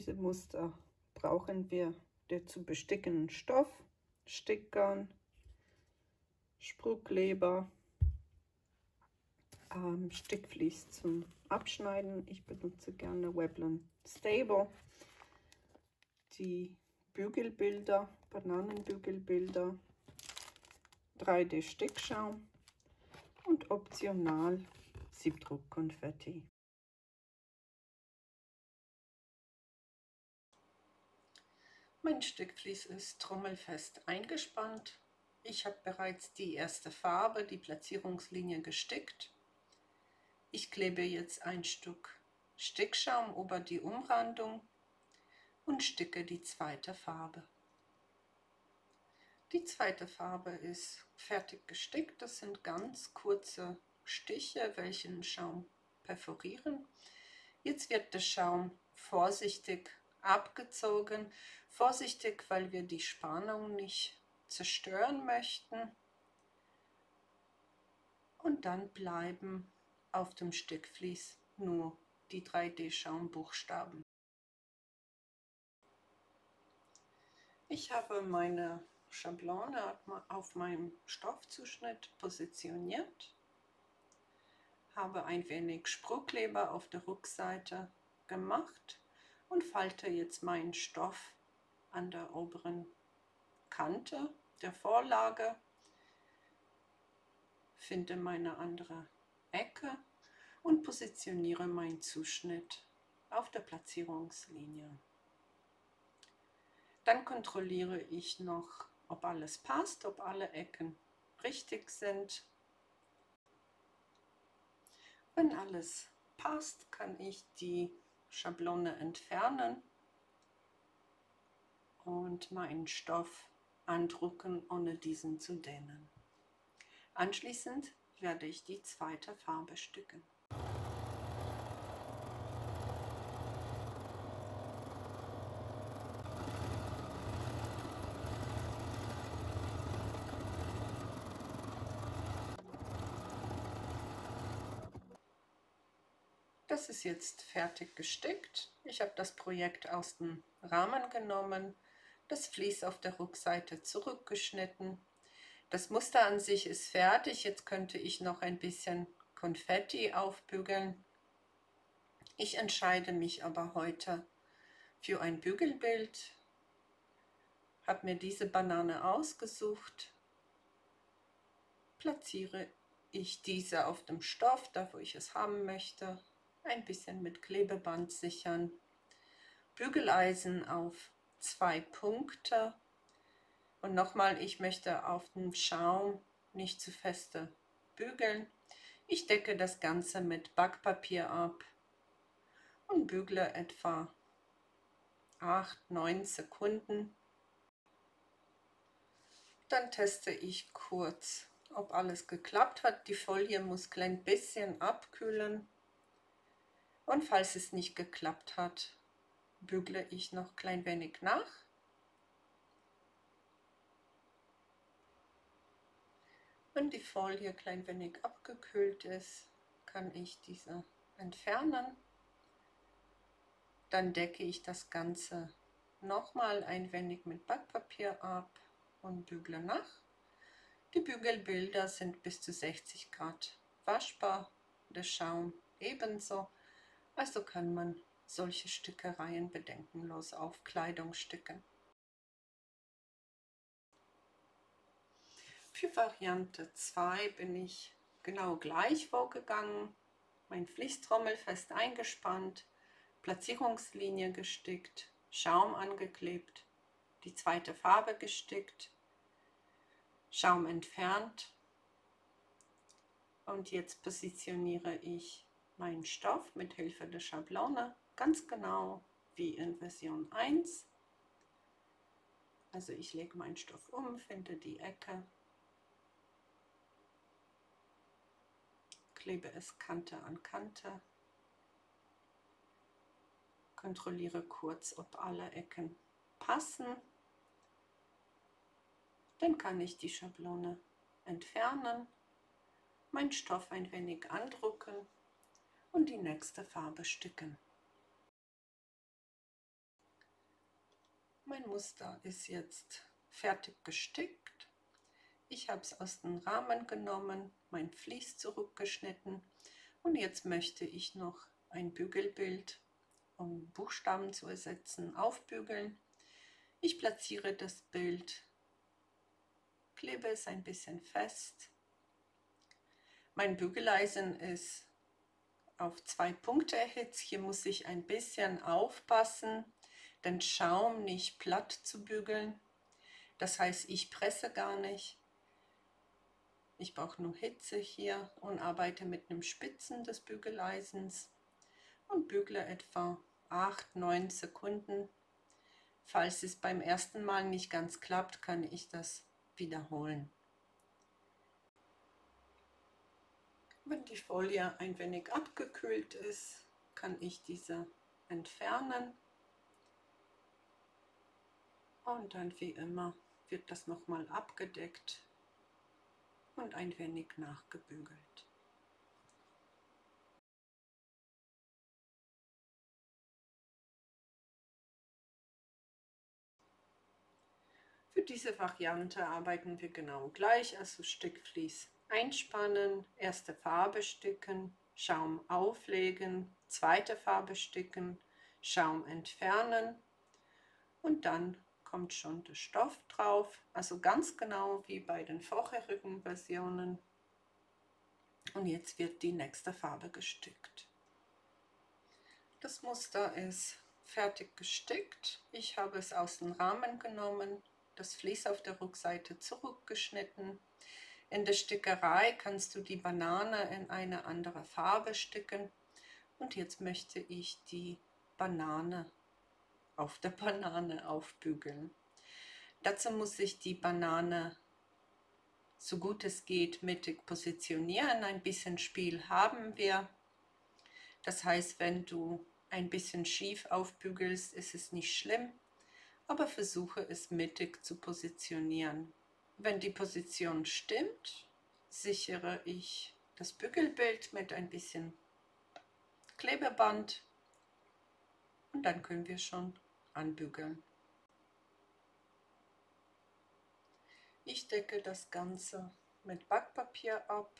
diese Muster brauchen wir der zu bestickenden Stoff, Stickgarn, Spruckleber, ähm, Stickvlies zum Abschneiden. Ich benutze gerne Weblen Stable. Die Bügelbilder, Bananenbügelbilder, 3D Stickschaum und optional Siebdruckkonfetti. Mein Stickvlies ist trommelfest eingespannt. Ich habe bereits die erste Farbe, die Platzierungslinie gestickt. Ich klebe jetzt ein Stück Stickschaum über die Umrandung und sticke die zweite Farbe. Die zweite Farbe ist fertig gestickt. Das sind ganz kurze Stiche, welche den Schaum perforieren. Jetzt wird der Schaum vorsichtig abgezogen. Vorsichtig, weil wir die Spannung nicht zerstören möchten. Und dann bleiben auf dem Stickvlies nur die 3D-Schaumbuchstaben. Ich habe meine Schablone auf meinem Stoffzuschnitt positioniert, habe ein wenig Spruckleber auf der Rückseite gemacht und falte jetzt meinen Stoff an der oberen Kante der Vorlage, finde meine andere Ecke und positioniere meinen Zuschnitt auf der Platzierungslinie. Dann kontrolliere ich noch, ob alles passt, ob alle Ecken richtig sind. Wenn alles passt, kann ich die Schablone entfernen und meinen Stoff andrucken, ohne diesen zu dehnen. Anschließend werde ich die zweite Farbe sticken. Das ist jetzt fertig gestickt. Ich habe das Projekt aus dem Rahmen genommen, das Vlies auf der Rückseite zurückgeschnitten. Das Muster an sich ist fertig. Jetzt könnte ich noch ein bisschen Konfetti aufbügeln. Ich entscheide mich aber heute für ein Bügelbild. Habe mir diese Banane ausgesucht. Platziere ich diese auf dem Stoff, da wo ich es haben möchte ein bisschen mit Klebeband sichern, Bügeleisen auf zwei Punkte und nochmal, ich möchte auf dem Schaum nicht zu feste bügeln. Ich decke das Ganze mit Backpapier ab und bügle etwa 8-9 Sekunden. Dann teste ich kurz, ob alles geklappt hat. Die Folie muss ein klein bisschen abkühlen. Und falls es nicht geklappt hat, bügle ich noch klein wenig nach. Wenn die Folie klein wenig abgekühlt ist, kann ich diese entfernen. Dann decke ich das Ganze nochmal ein wenig mit Backpapier ab und bügle nach. Die Bügelbilder sind bis zu 60 Grad waschbar, der Schaum ebenso. Also kann man solche Stickereien bedenkenlos auf Kleidung sticken. Für Variante 2 bin ich genau gleich vorgegangen. Mein Fließtrommel fest eingespannt, Platzierungslinie gestickt, Schaum angeklebt, die zweite Farbe gestickt, Schaum entfernt und jetzt positioniere ich meinen Stoff mit Hilfe der Schablone ganz genau wie in Version 1 Also ich lege meinen Stoff um, finde die Ecke, klebe es Kante an Kante, kontrolliere kurz, ob alle Ecken passen. Dann kann ich die Schablone entfernen, meinen Stoff ein wenig andrucken und die nächste Farbe sticken. Mein Muster ist jetzt fertig gestickt. Ich habe es aus dem Rahmen genommen, mein Vlies zurückgeschnitten und jetzt möchte ich noch ein Bügelbild, um Buchstaben zu ersetzen, aufbügeln. Ich platziere das Bild, klebe es ein bisschen fest. Mein Bügeleisen ist auf zwei Punkte erhitzt. Hier muss ich ein bisschen aufpassen, den Schaum nicht platt zu bügeln. Das heißt, ich presse gar nicht. Ich brauche nur Hitze hier und arbeite mit einem Spitzen des Bügeleisens und bügle etwa 8-9 Sekunden. Falls es beim ersten Mal nicht ganz klappt, kann ich das wiederholen. Wenn die Folie ein wenig abgekühlt ist, kann ich diese entfernen und dann wie immer wird das nochmal abgedeckt und ein wenig nachgebügelt. Für diese Variante arbeiten wir genau gleich, also Stickvlies einspannen, erste Farbe sticken, Schaum auflegen, zweite Farbe sticken, Schaum entfernen und dann kommt schon der Stoff drauf, also ganz genau wie bei den vorherigen Versionen. Und jetzt wird die nächste Farbe gestickt. Das Muster ist fertig gestickt. Ich habe es aus dem Rahmen genommen, das Vlies auf der Rückseite zurückgeschnitten. In der Stickerei kannst du die Banane in eine andere Farbe sticken. Und jetzt möchte ich die Banane auf der Banane aufbügeln. Dazu muss ich die Banane so gut es geht mittig positionieren. Ein bisschen Spiel haben wir. Das heißt, wenn du ein bisschen schief aufbügelst, ist es nicht schlimm, aber versuche es mittig zu positionieren. Wenn die Position stimmt, sichere ich das Bügelbild mit ein bisschen Klebeband und dann können wir schon anbügeln. Ich decke das Ganze mit Backpapier ab.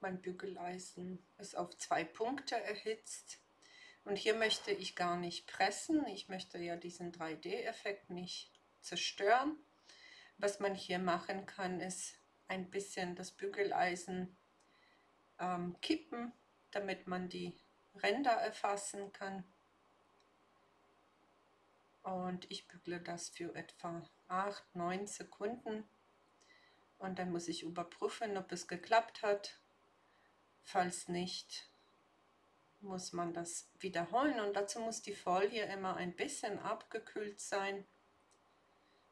Mein Bügeleisen ist auf zwei Punkte erhitzt. Und hier möchte ich gar nicht pressen. Ich möchte ja diesen 3D-Effekt nicht zerstören. Was man hier machen kann, ist ein bisschen das Bügeleisen ähm, kippen, damit man die Ränder erfassen kann und ich bügle das für etwa 8, 9 Sekunden und dann muss ich überprüfen, ob es geklappt hat. Falls nicht, muss man das wiederholen und dazu muss die Folie immer ein bisschen abgekühlt sein.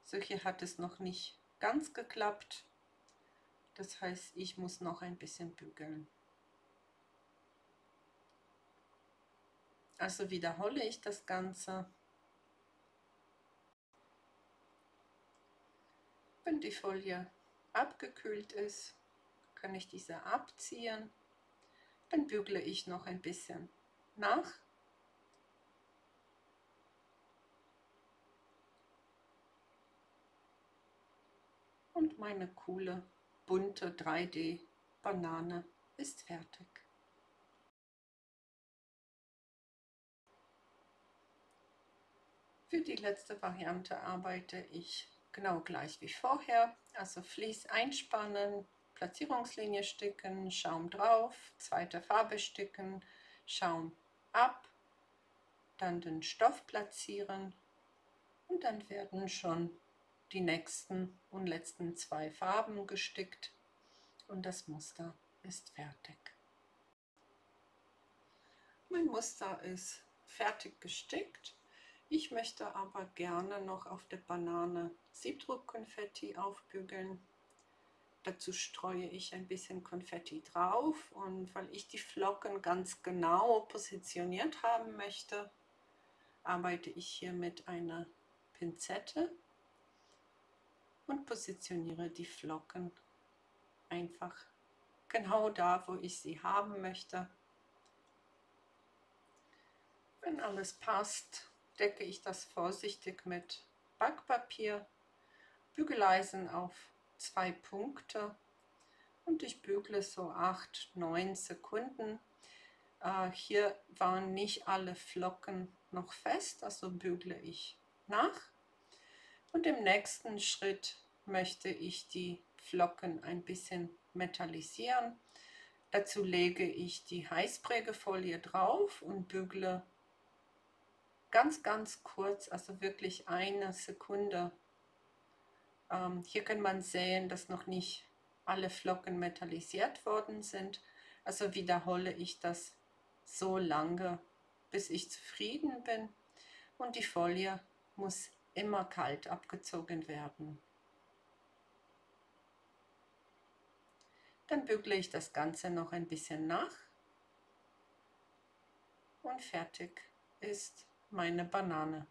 So hier hat es noch nicht ganz geklappt. Das heißt, ich muss noch ein bisschen bügeln. Also wiederhole ich das Ganze. Wenn die Folie abgekühlt ist, kann ich diese abziehen. Dann bügle ich noch ein bisschen nach. Und meine coole, bunte 3D-Banane ist fertig. Für die letzte Variante arbeite ich genau gleich wie vorher. Also Vlies einspannen, Platzierungslinie sticken, Schaum drauf, zweite Farbe sticken, Schaum ab, dann den Stoff platzieren und dann werden schon die nächsten und letzten zwei Farben gestickt und das Muster ist fertig. Mein Muster ist fertig gestickt. Ich möchte aber gerne noch auf der Banane Siebdruckkonfetti aufbügeln. Dazu streue ich ein bisschen Konfetti drauf und weil ich die Flocken ganz genau positioniert haben möchte, arbeite ich hier mit einer Pinzette und positioniere die Flocken einfach genau da, wo ich sie haben möchte. Wenn alles passt, decke ich das vorsichtig mit Backpapier, Bügeleisen auf zwei Punkte und ich bügle so 8, 9 Sekunden. Äh, hier waren nicht alle Flocken noch fest, also bügle ich nach. Und im nächsten Schritt möchte ich die Flocken ein bisschen metallisieren. Dazu lege ich die Heißprägefolie drauf und bügle ganz, ganz kurz, also wirklich eine Sekunde. Ähm, hier kann man sehen, dass noch nicht alle Flocken metallisiert worden sind. Also wiederhole ich das so lange, bis ich zufrieden bin. Und die Folie muss immer kalt abgezogen werden. Dann bügle ich das Ganze noch ein bisschen nach und fertig ist meine Banane.